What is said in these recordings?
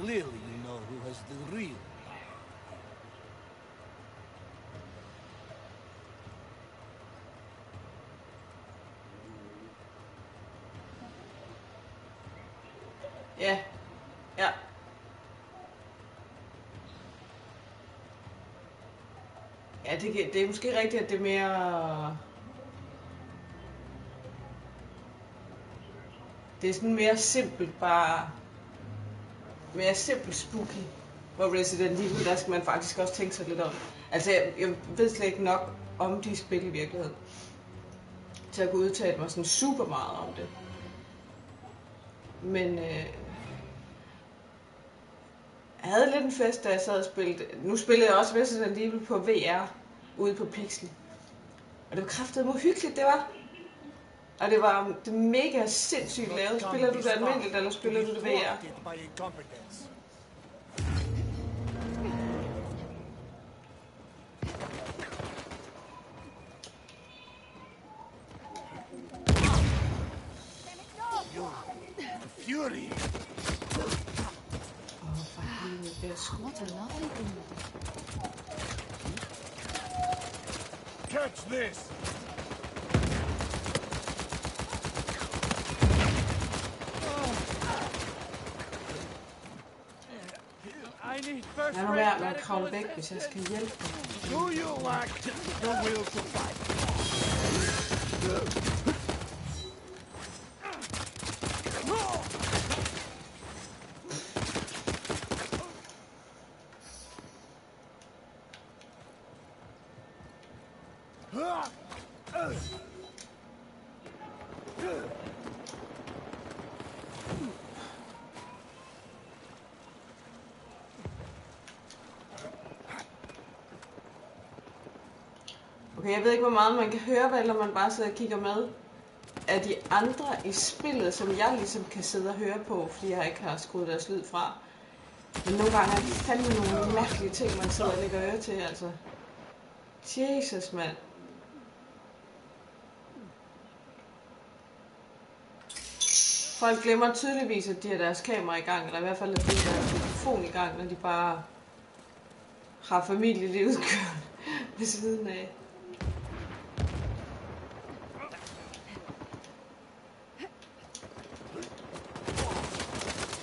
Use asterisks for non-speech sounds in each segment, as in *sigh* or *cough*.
Clearly you know who has the real Ja. Ja. Ja, det, kan, det er måske rigtigt, at det er mere... Det er sådan mere simpelt bare mere simpel spooky, hvor Resident Evil, der skal man faktisk også tænke sig lidt om. Altså, jeg, jeg ved slet ikke nok om de spil i virkeligheden, til at kunne udtale mig sådan super meget om det. Men øh, jeg havde lidt en fest, da jeg sad og spillede. Nu spillede jeg også Resident Evil på VR ude på Pixel. Og det var kraftet hvor hyggeligt det var. Og det var det mega sindssygt lavet. Spiller du det almindeligt, eller spiller du det VR? Fury! Catch this! Jag har lärt mig Karl Bäck så jag ska to honom. Okay, jeg ved ikke, hvor meget man kan høre, eller man bare sidder og kigger med. Er de andre i spillet, som jeg ligesom kan sidde og høre på, fordi jeg ikke har skruet deres lyd fra? Men nogle gange er det fandme nogle mærkelige ting, man sidder og lægger øre til, altså. Jesus, mand. Folk glemmer tydeligvis, at de har deres kamera i gang, eller i hvert fald, at de har deres telefon i gang, når de bare har familielivet *laughs* kørt ved siden af.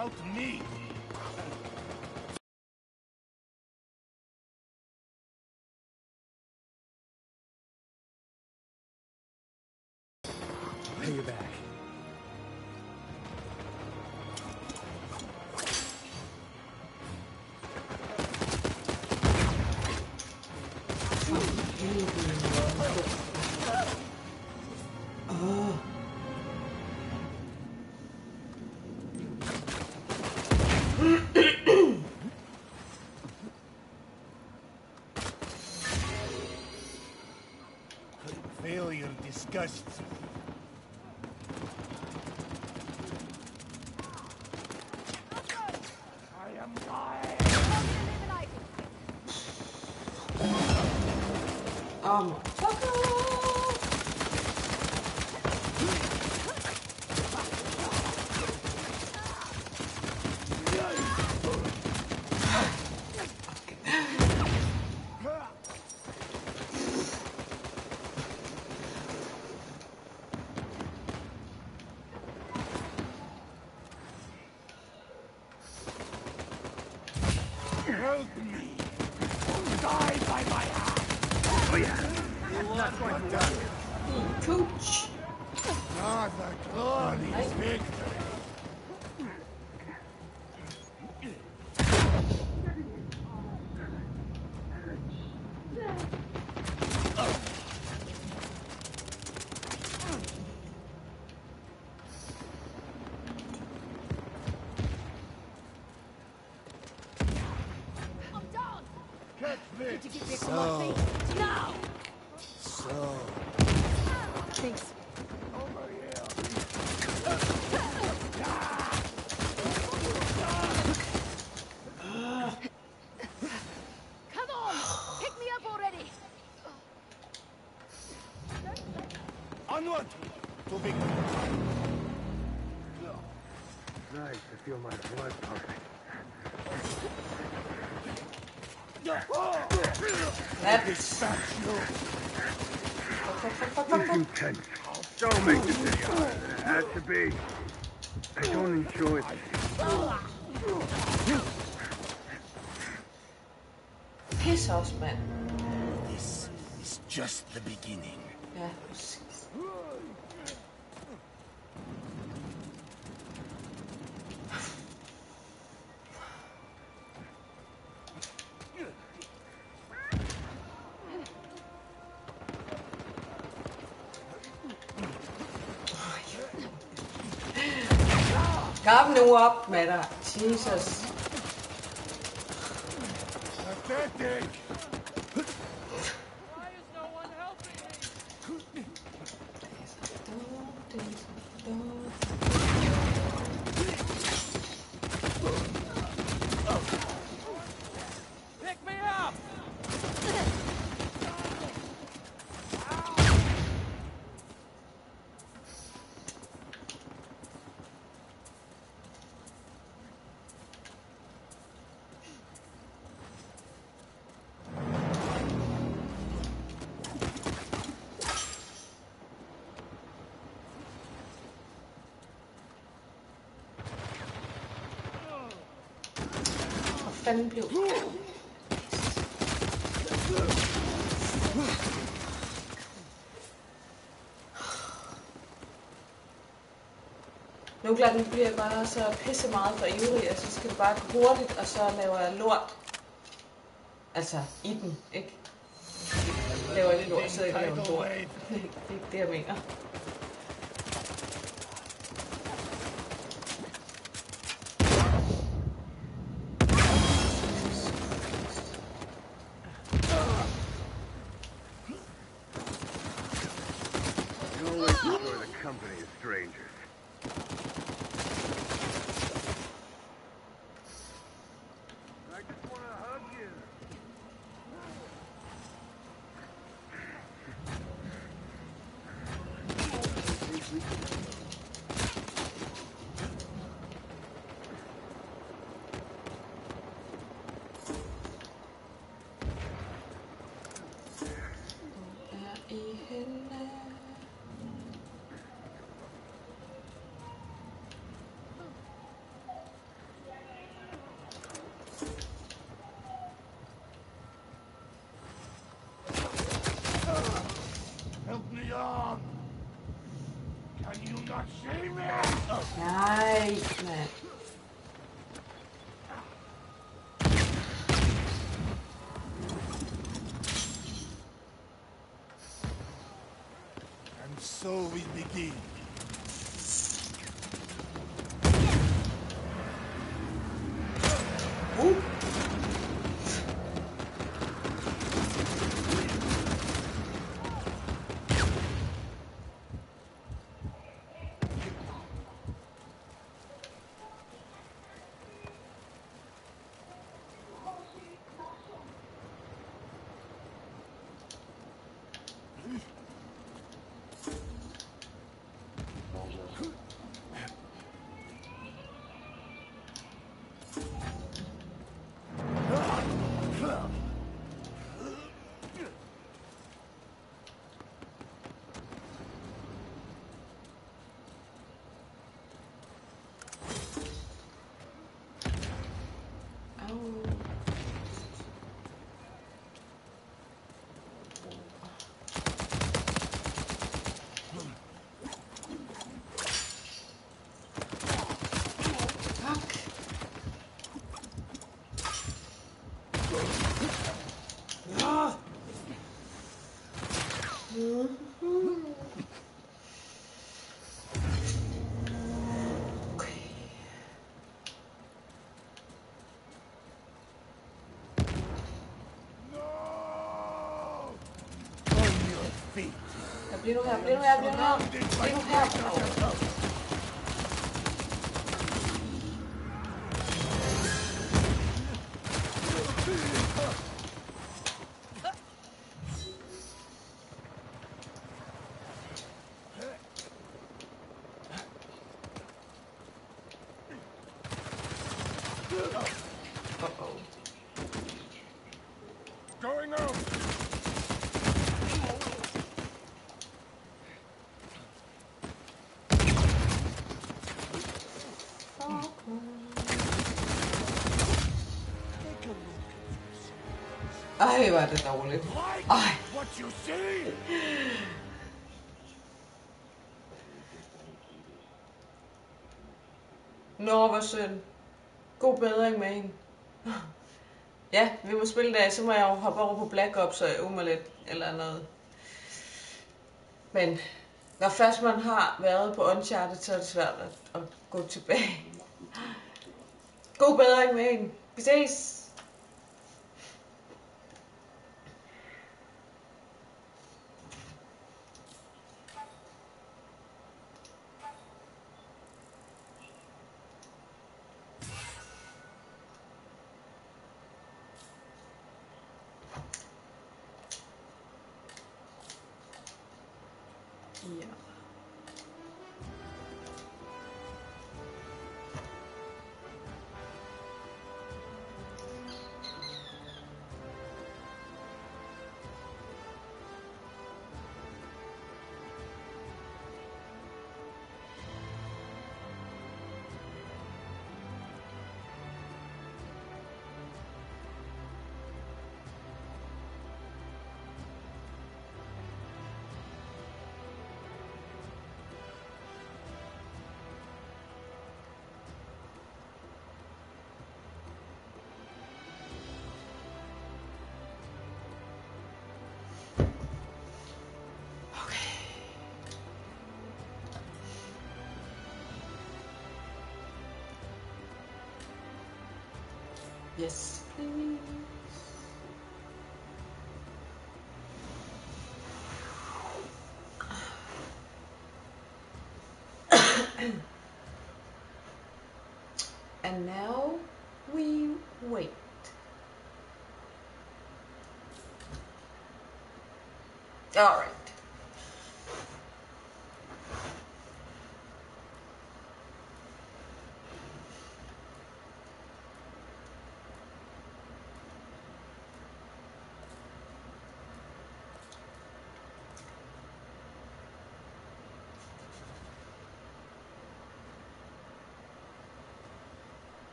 without me. disgust to get back so, on my feet. That is such you. You can. Don't make the decision. It has to be. I don't enjoy this. Piss off, man. This is just the beginning. Yeah, Come nu op med dig. Jesus. Pathetic. fanden blev... Nogle gange nu bliver jeg bare så pisse meget for ivrig, og så skal det bare gå hurtigt, og så laver jeg lort. Altså, i den, ikke? Jeg laver lidt lort, så jeg ikke laver lort. *laughs* Det er ikke det, jeg mener. company of strangers. basement. And so we begin. feet. Abrir o ré, abrir o ré, abrir o ré. Abrir o ré. Ej, hvor er det dårligt. Ej. Nå, hvor synd. God bedring med hende. ja, vi må spille dag, så må jeg jo hoppe over på Black Ops og øve lidt eller noget. Men når først man har været på Uncharted, så er det svært at, at gå tilbage. God bedring med hende. Vi ses! Yes, please. *coughs* and now we wait. All right.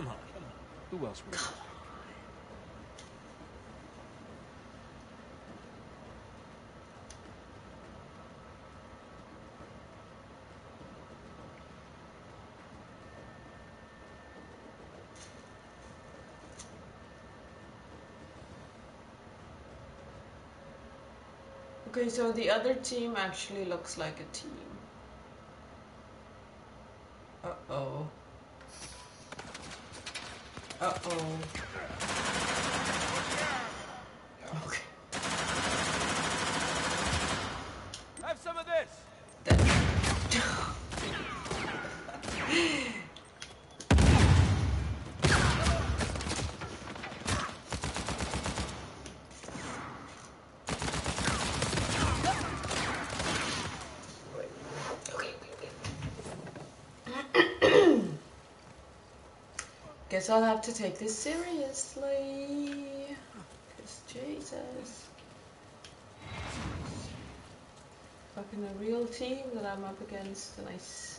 Come on. Who else would Come on. Okay, so the other team actually looks like a team. Uh-oh. guess I'll have to take this seriously. Because Jesus. Fucking a real team that I'm up against and I suck.